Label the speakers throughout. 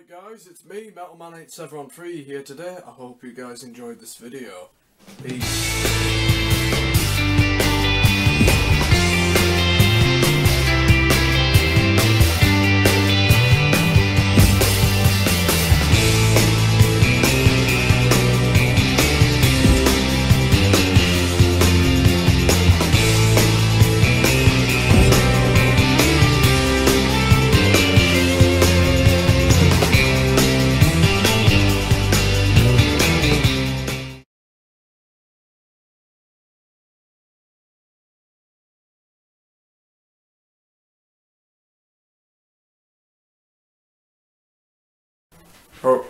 Speaker 1: Alright guys, it's me, Metalman8713 here today. I hope you guys enjoyed this video. Peace. Oh.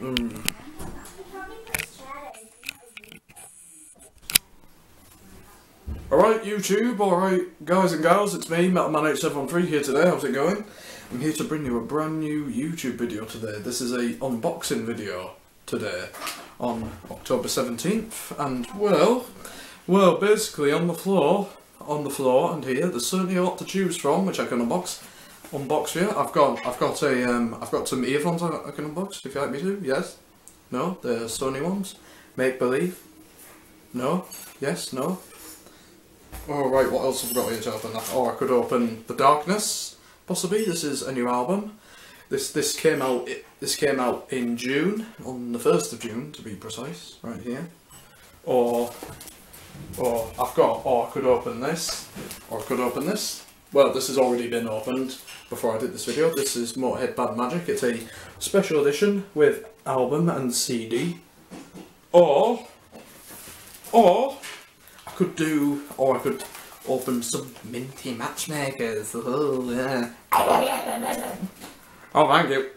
Speaker 1: Mm. Alright YouTube, alright guys and gals, it's me, Metalman8713 here today, how's it going? I'm here to bring you a brand new YouTube video today. This is a unboxing video today on October 17th and well, well basically on the floor, on the floor and here, there's certainly a lot to choose from which I can unbox unbox here. I've got I've got a um I've got some earphones I, I can unbox if you like me to. Yes. No, the Sony ones. Make believe. No. Yes. No. Oh right, what else have I got here to open that? Oh, I could open The Darkness. Possibly. This is a new album. This this came out this came out in June on the first of June to be precise. Right here. Or or I've got or I could open this. Or I could open this. Well, this has already been opened before I did this video. This is Motorhead Bad Magic. It's a special edition with album and CD. Or, or, I could do, or I could open some minty matchmakers. Oh, yeah. Oh, thank you.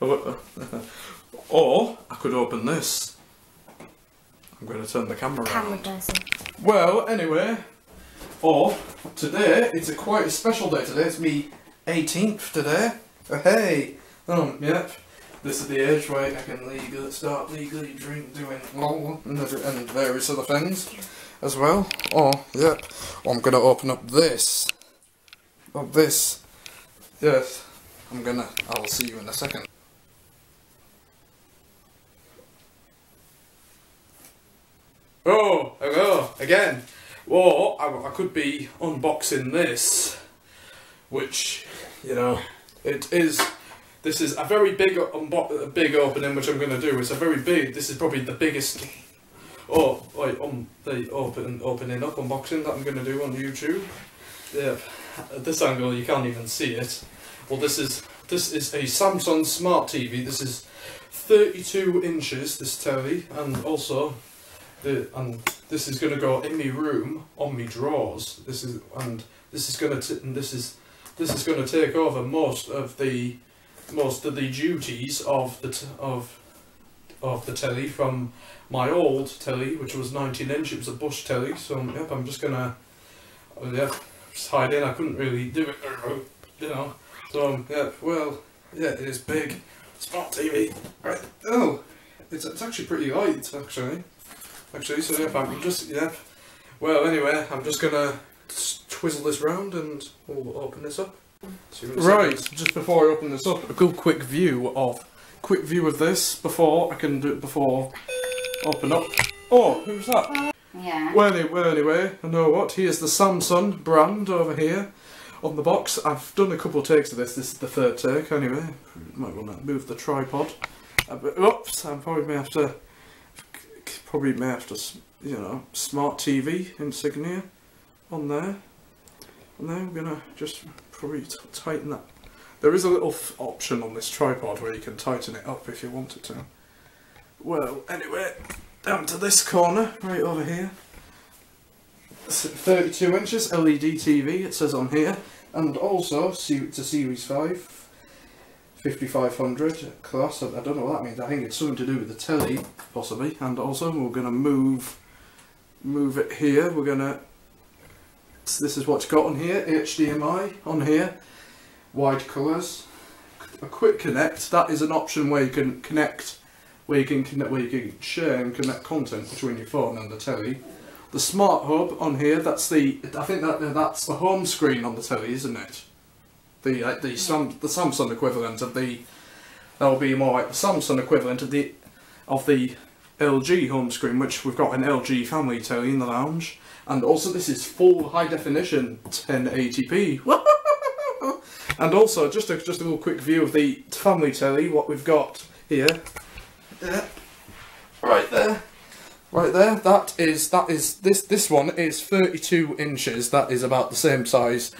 Speaker 1: or, I could open this. I'm going to turn the camera
Speaker 2: Camera
Speaker 1: around.
Speaker 2: person.
Speaker 1: Well, anyway, or today it's a quite a special day today. It's me 18th today. Oh, hey, um, yep. This is the age where I can legally start legally drink, doing well, and, and various other things as well. Oh, yep. I'm gonna open up this. Oh, this. Yes. I'm gonna. I'll see you in a second. Oh, hello again. Well, I, I could be unboxing this, which you know, it is. This is a very big a big opening, which I'm going to do. It's a very big. This is probably the biggest. Oh, wait, um, the open opening up unboxing that I'm going to do on YouTube. Yeah, at this angle you can't even see it. Well, this is this is a Samsung Smart TV. This is 32 inches. This telly, and also and this is going to go in my room on my drawers. This is and this is going to and this is this is going to take over most of the most of the duties of the of of the telly from my old telly, which was 19 inch. It was a Bush telly, so yep, I'm just gonna yeah just hide in. I couldn't really do it, you know. So um, yeah, well yeah, it is big. Smart TV. Right. Oh, it's it's actually pretty light actually. Actually, so yeah, I'm just yeah. Well, anyway, I'm just gonna twizzle this round and we'll open this up. See you
Speaker 3: Right,
Speaker 1: second.
Speaker 3: just before I open this up,
Speaker 1: A good quick view of quick view of this before I can do it before open up. Oh, who's that?
Speaker 2: Yeah.
Speaker 1: Well, anyway, well, anyway, I know what. Here's the Samsung brand over here on the box. I've done a couple of takes of this. This is the third take, anyway. Might want to move the tripod. Uh, but- Oops, I probably may have to. Probably may have to, you know, smart TV insignia on there. And then we're gonna just probably tighten that. There is a little option on this tripod where you can tighten it up if you wanted to. Well, anyway, down to this corner, right over here. 32 inches LED TV, it says on here, and also a Series 5 5500 class. I, don't know what that means. I think it's something to do with the telly, possibly. And also, we're going to move move it here. We're going to. This is what's got on here HDMI on here, wide colours, a quick connect. That is an option where you can connect, where you can connect, where you can share and connect content between your phone and the telly. The smart hub on here. That's the. I think that that's the home screen on the telly, isn't it? The like the Sam, the Samsung equivalent of the that will be more like the Samsung equivalent of the of the LG home screen, which we've got an LG family telly in the lounge, and also this is full high definition 1080p. and also just a just a little quick view of the family telly, what we've got here. Yeah. Right there. Right there, that is that is this this one is 32 inches. That is about the same size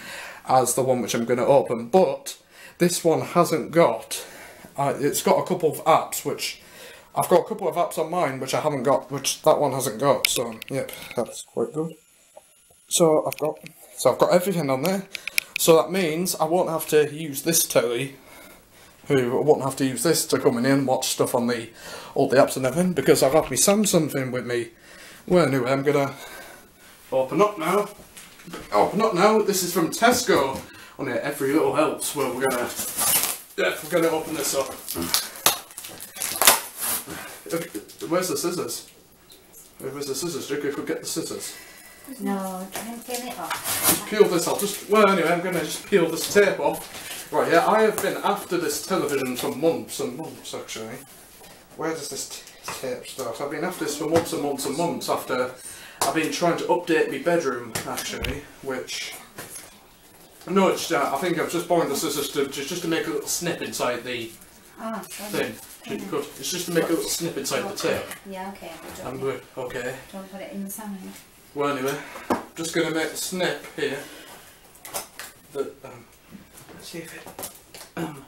Speaker 1: as the one which I'm going to open, but this one hasn't got. Uh, it's got a couple of apps which I've got a couple of apps on mine which I haven't got, which that one hasn't got. So yep, that's quite good. So I've got so I've got everything on there. So that means I won't have to use this telly who won't have to use this to come in and watch stuff on the all the apps and everything because I've got my Samsung thing with me. Well anyway I'm gonna open up now. Oh, open up now. This is from Tesco. On it every little helps. Well we're gonna yeah, we're gonna open this up. Uh, where's the scissors? Uh, where's the scissors? Jake, could get the scissors.
Speaker 2: No, try and peel it off.
Speaker 1: Just peel this off. Just well, anyway, I'm going to just peel this tape off. Right, yeah, I have been after this television for months and months, actually. Where does this t- tape start? I've been after this for months and months and months. After I've been trying to update my bedroom, actually, which. No, it's, uh, I think I've just borrowed the scissors to just, just to make a little snip inside the
Speaker 2: sorry.
Speaker 1: thing. Good. It's just to make a little snip inside the tape.
Speaker 2: Yeah, okay.
Speaker 1: I'm good. Okay.
Speaker 2: don't put it inside.
Speaker 1: Well, anyway, just going to make a snip here. That um, let's see if it. Um,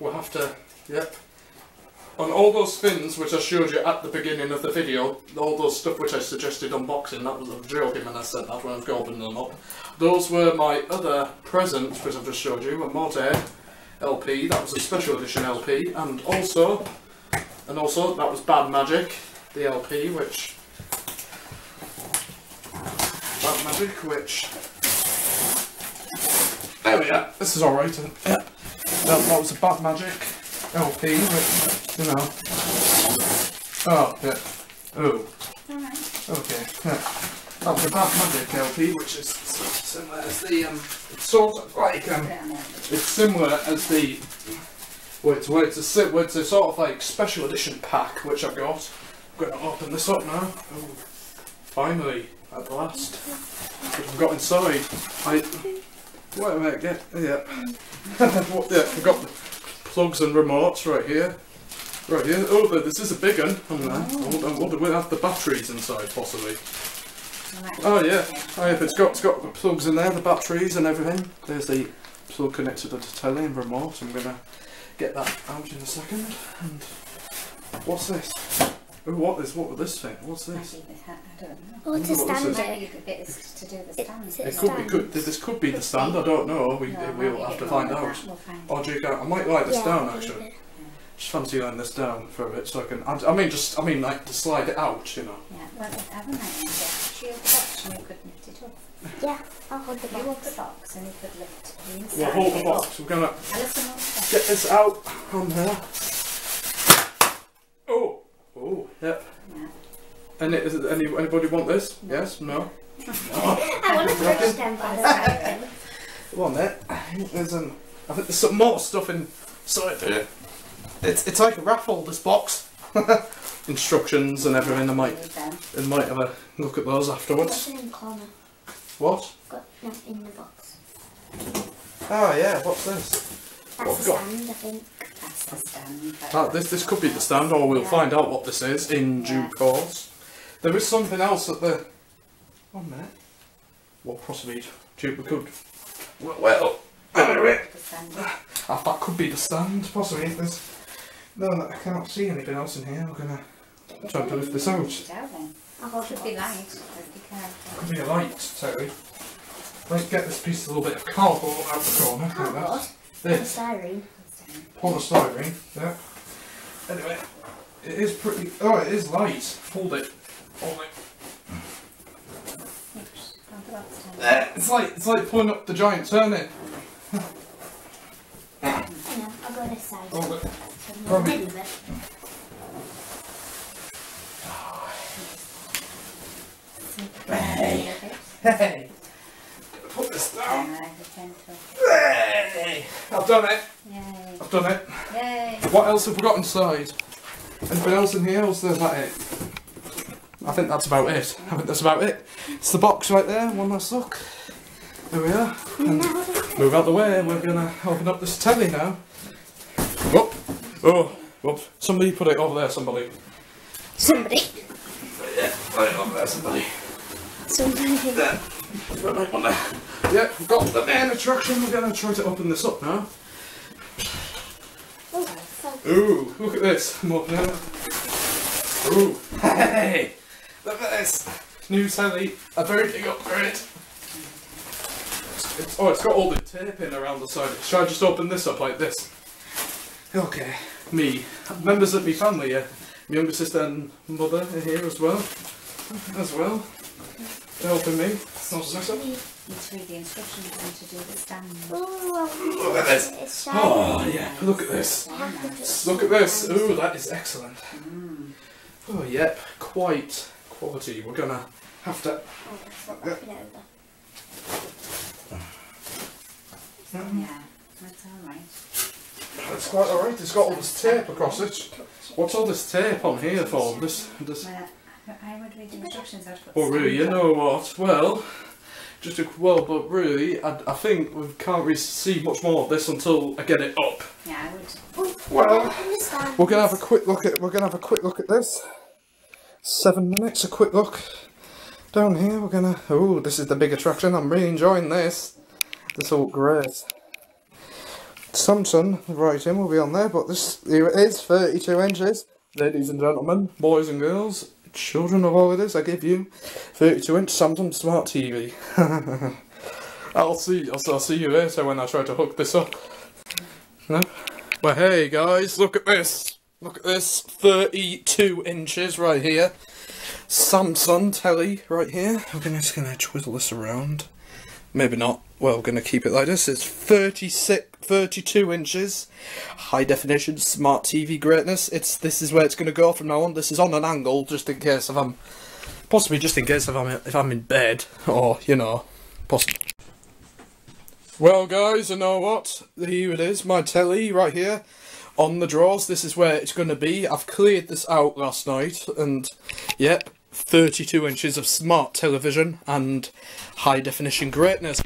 Speaker 1: we'll have to. Yep. On all those fins which I showed you at the beginning of the video, all those stuff which I suggested unboxing, that was a joking when I said that when I was opening them up. Those were my other presents which I've just showed you, a Motorhead LP, that was a special edition LP, and also, and also that was Bad Magic, the LP, which Bad Magic, which. There we are. This is alright. Yeah. That, that was a Bad Magic LP, which, you know. Oh, yeah. Oh,
Speaker 2: Alright.
Speaker 1: okay. Yeah. That was a Bad Magic LP, which is similar as the, um, it's sort of like, um,
Speaker 2: Put it on there.
Speaker 1: it's similar as the. Well, it's, well, it's, a, well, it's a sort of like special edition pack which I've got. I'm going to open this up now. Oh, finally, at last. What I've got inside. I. Wait a minute, get. Yeah. what, yeah, I've the plugs and remotes right here. Right here. Oh, this is a big one. on there. I wonder, it have the batteries inside, possibly. Oh yeah, oh yeah, it's got it's got the plugs in there, the batteries and everything. There's the plug connected to the telly and remote. I'm gonna get that out in a second. And what's this? Oh, what is what was this thing? What's this?
Speaker 2: think I don't know.
Speaker 3: Or
Speaker 1: wonder
Speaker 3: to
Speaker 1: what this
Speaker 3: stand.
Speaker 2: Maybe
Speaker 3: it.
Speaker 2: you could to do the
Speaker 3: It-
Speaker 2: stand.
Speaker 3: it
Speaker 1: It could be
Speaker 3: stand.
Speaker 1: could this could be the stand. I don't know. We
Speaker 2: No,
Speaker 1: we'll have to find out.
Speaker 2: We'll find
Speaker 1: Or do you go, I might write this
Speaker 3: Yeah,
Speaker 1: down actually.
Speaker 3: it.
Speaker 1: Just fancy laying this down for a bit so I can. I, I mean, just I mean like to slide it out, you know.
Speaker 2: Yeah, well, I haven't I? Shield the box and you could lift it up.
Speaker 3: Yeah, I'll hold the box.
Speaker 2: You hold the box and you could lift the inside.
Speaker 1: We'll hold the
Speaker 2: of it up.
Speaker 1: box. We're gonna
Speaker 2: Alison, what's that?
Speaker 1: get this out on there. Yep.
Speaker 2: Yeah.
Speaker 1: Any, is it, any, anybody want this? Yes? No?
Speaker 3: I want to push them by the side.
Speaker 1: Go on there. There's um, I think there's some more stuff inside here. It's, it's like a raffle, this box. Instructions and everything. I might,
Speaker 2: Leave.
Speaker 1: I might have a look at those afterwards.
Speaker 3: What's in the corner?
Speaker 1: What?
Speaker 3: Got nothing in the box.
Speaker 1: Oh yeah, what's this?
Speaker 3: That's
Speaker 1: What
Speaker 3: the
Speaker 1: have we got?
Speaker 3: stand, I think.
Speaker 2: That's the stand.
Speaker 1: Ah, this, this could be the stand, or we'll
Speaker 2: Yeah.
Speaker 1: find out what this is in due
Speaker 2: Yeah.
Speaker 1: course. There is something else at the. One minute. What possibly? Duke, could. Well, well anyway.
Speaker 2: The stand.
Speaker 1: Ah, that could be the stand, possibly. If there's... No, I cannot see anything else in here. We're gonna try to lift this out.
Speaker 2: Push it out.
Speaker 3: I'll hold the
Speaker 2: Should be
Speaker 3: box.
Speaker 2: light, but.
Speaker 1: Could be a light, totally. Let's get this piece of little bit of cardboard out the corner. Like
Speaker 3: Cardboard?
Speaker 1: that.
Speaker 3: And
Speaker 1: This.
Speaker 3: styrene.
Speaker 1: Polystyrene, yeah. Anyway, it is pretty. Oh, it is light. Hold it. Hold it.
Speaker 2: Oops, don't go upstairs.
Speaker 1: There. It's like it's like pulling up the giant turnip.
Speaker 3: I know, I'll go this side.
Speaker 1: Hold it.
Speaker 3: So
Speaker 1: Probably-
Speaker 3: it.
Speaker 1: Hey. Hey. Put this down.
Speaker 2: Alright, the gentle.
Speaker 1: Hey. Yay! I've done it.
Speaker 2: Yay.
Speaker 1: I've done it.
Speaker 2: Yay.
Speaker 1: What else have we got inside? Anything else in here? Or is that it? I think that's about it. I think that's about it. It's the box right there. One last look. There we are. And move out the way. and We're gonna open up this telly now. Whoop! Oh, whoop! Somebody put it over there. Somebody.
Speaker 3: Somebody.
Speaker 1: Yeah, put it over there. Somebody.
Speaker 3: Somebody.
Speaker 1: There. Put it on there. Yeah, we've got the main attraction. We're gonna try to open this up now.
Speaker 3: Oh.
Speaker 1: Ooh, look at this. I'm opening it. Ooh, hey! Look at this. New telly. A very big upgrade. It's, oh, it's got all the tape in around the side. Should I just open this up like this? Okay. Me. Members of my family here. My younger sister and mother are here as well. As well. They're helping me. Not mess up.
Speaker 2: Let's read the instructions and to do the stand.
Speaker 3: Ooh,
Speaker 1: Look at this.
Speaker 3: It's ah, shiny.
Speaker 1: Oh, yeah. Look at this.
Speaker 3: I have to put
Speaker 1: Look at this. Ooh, that is excellent. Hmm. Oh, yep. Quite quality. We're gonna have to.
Speaker 3: Oh, it over. Hmm.
Speaker 2: Yeah, that's alright.
Speaker 1: It's quite alright. It's got all this tape across it. What's all this tape on here for? This. this.
Speaker 2: I would read the instructions out.
Speaker 1: Oh, really? You know what? Well, just a well, but really, I, I think we can't really see much more of this until I get it up.
Speaker 2: Yeah, I would.
Speaker 1: Well, We're gonna have a quick look at. We're gonna have a quick look at this. Seven minutes. A quick look down here. We're gonna. Oh, this is the big attraction. I'm really enjoying this. This all great. Samsung writing will be on there, but this here it is. Thirty-two inches. Ladies and gentlemen, boys and girls, children of all it is, I give you 32 inch Samsung Smart TV. I'll see. I'll, I'll see you later when I try to hook this up. No. Well, hey guys, look at this. Look at this. 32 inches right here. Samsung telly right here. I'm just gonna twizzle this around. Maybe not. Well, we're gonna keep it like this. It's 36, 32 inches. High definition smart TV greatness. It's This is where it's gonna go from now on. This is on an angle, just in case if I'm... Um, possibly just in case if I'm, um, if I'm in bed. Or, you know, possibly. Well, guys, you know what? Here it is, my telly right here on the drawers. This is where it's going to be. I've cleared this out last night, and yep, 32 inches of smart television and high definition greatness.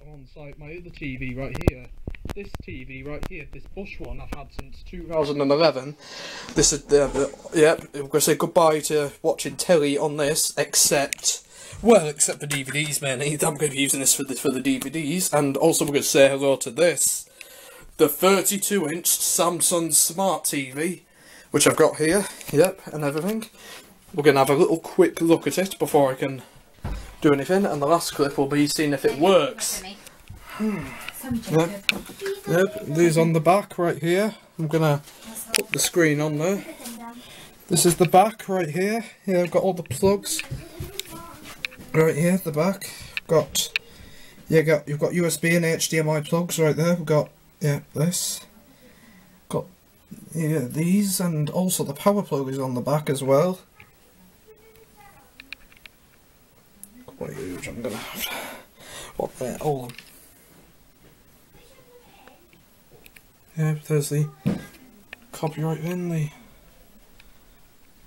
Speaker 1: Alongside my other TV right here. This TV right here, this Bush one I've had since 2011. This is the, yep. We're going to say goodbye to watching telly on this, except well, except for DVDs, mainly. I'm going to be using this for the for the DVDs, and also we're going to say hello to this, the 32-inch Samsung Smart TV, which I've got here. Yep, and everything. We're going to have a little quick look at it before I can do anything, and the last clip will be seeing if it works.
Speaker 2: Some
Speaker 1: Yep. Yep, these on the back right here. I'm gonna put the screen on there. This is the back right here. Yeah, I've got all the plugs right here at the back. Got yeah, got you've got USB and HDMI plugs right there. We've got yeah this. Got yeah these and also the power plug is on the back as well. Quite huge. I'm gonna have to what there all. Yeah, there's the copyright in the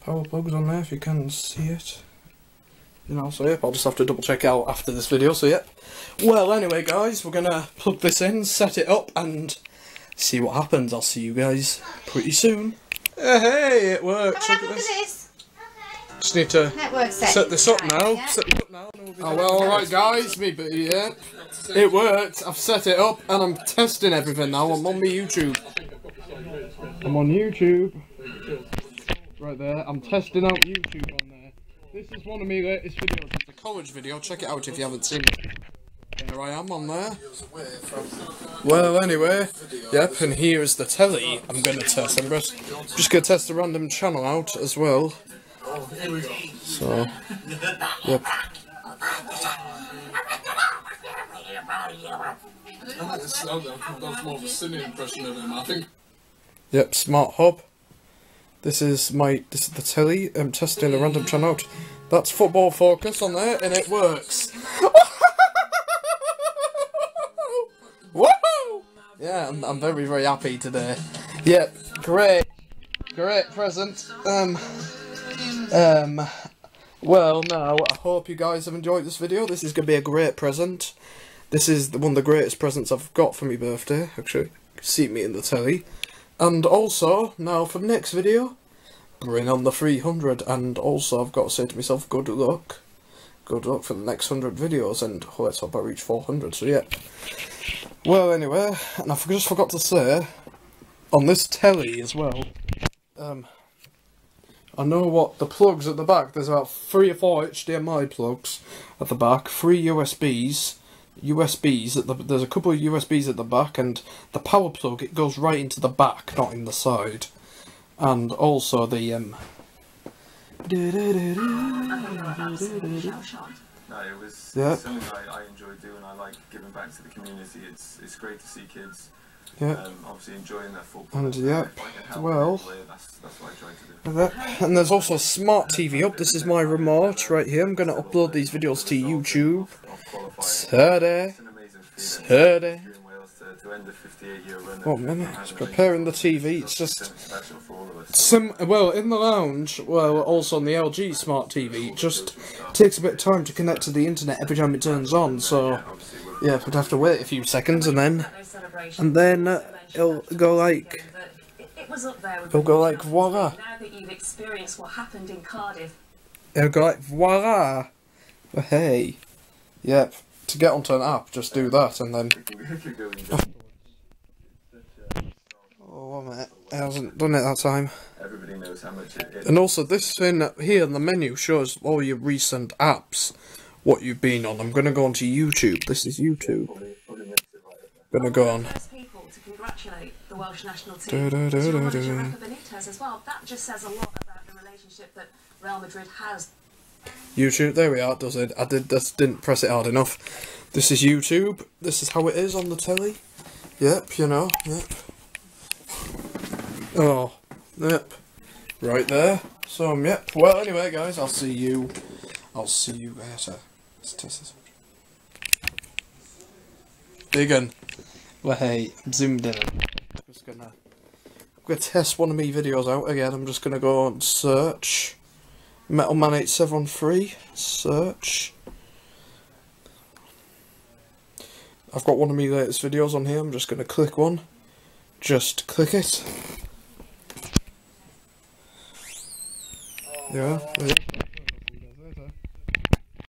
Speaker 1: power plugs on there if you can see it. You know, so yep, I'll just have to double check out after this video, so yep. Well, anyway guys, we're gonna plug this in, set it up, and see what happens. I'll see you guys pretty soon. Hey, it works. Look at
Speaker 2: have look at
Speaker 1: this.
Speaker 2: This.
Speaker 1: Just need to
Speaker 2: Network set.
Speaker 1: set this up now.
Speaker 2: yeah.
Speaker 1: Set it up now. we'll Oh well, alright guys, me but yeah. It worked. I've set it up and I'm testing everything now. I'm on my YouTube. I'm on YouTube. Right there. I'm testing out YouTube on there. This is one of my latest videos. It's a college video. Check it out if you haven't seen it. There I am on there. Well, anyway, yep, and here is the telly I'm going to test. I'm just, just going to test a random channel out as well. So, yep. Yep, smart hub. This is my this is the telly. I'm testing a random channel out. That's football focus on there, and it works. Yeah, I'm, I'm very, very happy today. Yep, great. Great present. Um, um, well, now, I hope you guys have enjoyed this video. This is going to be a great present. This is the, one of the greatest presents I've got for my birthday, actually. See me in the telly. And also, now for the next video, bring on the 300. And also, I've got to say to myself, good luck. Good luck for the next 100 videos, and oh, let's hope I reach 400, so yeah. Well, anyway, and I just forgot to say, on this telly as well, um, I know what the plugs at the back, there's about three or four HDMI plugs at the back, three USBs, USBs, at the, there's a couple of USBs at the back, and the power plug, it goes right into the back, not in the side. And also the, um...
Speaker 4: No, it was
Speaker 1: Yeah.
Speaker 4: something I, I enjoy doing. I like giving back to the community. It's it's great to see kids
Speaker 1: Yeah.
Speaker 4: um, obviously enjoying their football.
Speaker 1: And, yeah,
Speaker 4: if I can help
Speaker 1: well-
Speaker 4: that's, that's what I try to do.
Speaker 1: That- And there's also a smart TV up. This is my remote right here. I'm going to upload these videos to YouTube.
Speaker 4: Of qualifying.
Speaker 1: Today.
Speaker 4: It's amazing feeling.
Speaker 1: Today.
Speaker 4: Here in Wales to, to end a 58 year run.
Speaker 1: One minute, it's preparing the TV, it's just-
Speaker 4: special for all of us.
Speaker 1: Some well in the lounge, well also on the LG smart TV. It just takes a bit of time to connect to the internet every time it turns on. So yeah, we'd have to wait a few seconds and then and then uh, it'll go like
Speaker 5: it was up there
Speaker 1: it'll go like voila.
Speaker 5: Now that you've experienced what happened in Cardiff,
Speaker 1: It'll go like voila. But hey, yep. To get onto an app, just do that and then.
Speaker 4: we can, we can go in depth.
Speaker 1: Oh, one minute. I hasn't done it that time.
Speaker 4: Everybody knows how much it, it
Speaker 1: And also, this thing here in the menu shows all your recent apps, what you've been on. I'm gonna go onto YouTube. This is YouTube.
Speaker 4: probably, probably makes it right up there.
Speaker 1: Gonna go on.
Speaker 5: to congratulate the Welsh national team. Your
Speaker 1: du-
Speaker 5: Rafa Benitez as well. That just says a lot about the relationship that Real Madrid has.
Speaker 1: YouTube, there we are, does it. I did just didn't press it hard enough. This is YouTube. This is how it is on the telly. Yep, you know, yep. Oh, yep. Right there. So, um, yep. Well, anyway, guys, I'll see you. I'll see you later. Let's test this. Well, hey, I'm zoomed in. I'm just gonna. I'm gonna test one of my videos out again. I'm just gonna go and search. Metal Man 873, search. I've got one of my latest videos on here, I'm just going to click one. Just click it. Yeah, yeah.